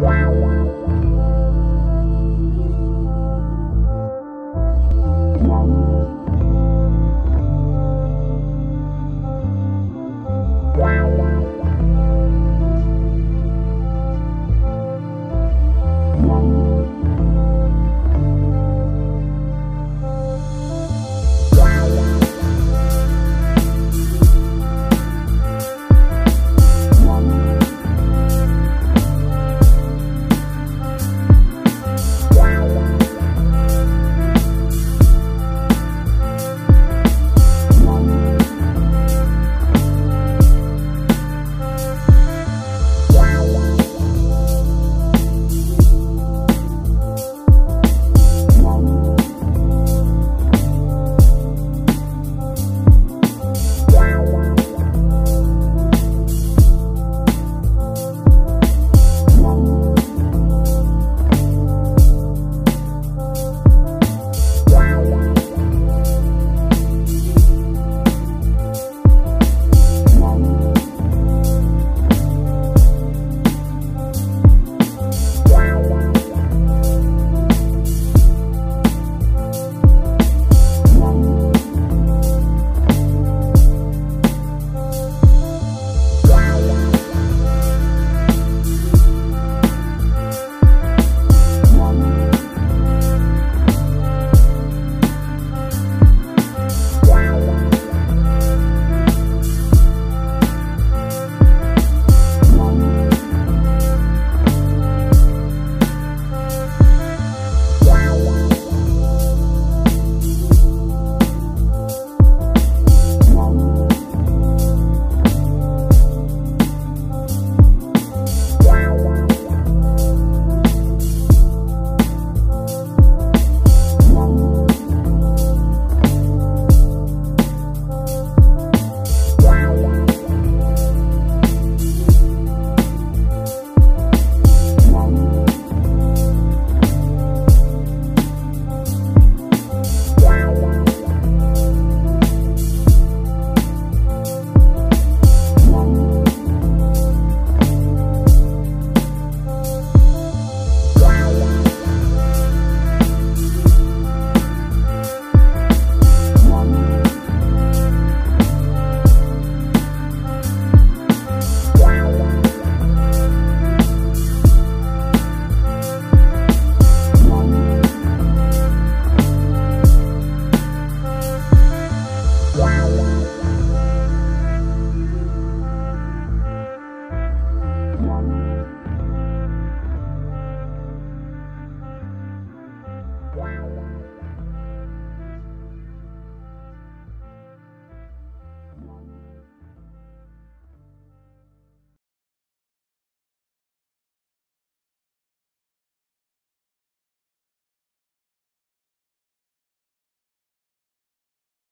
Wow. Wow.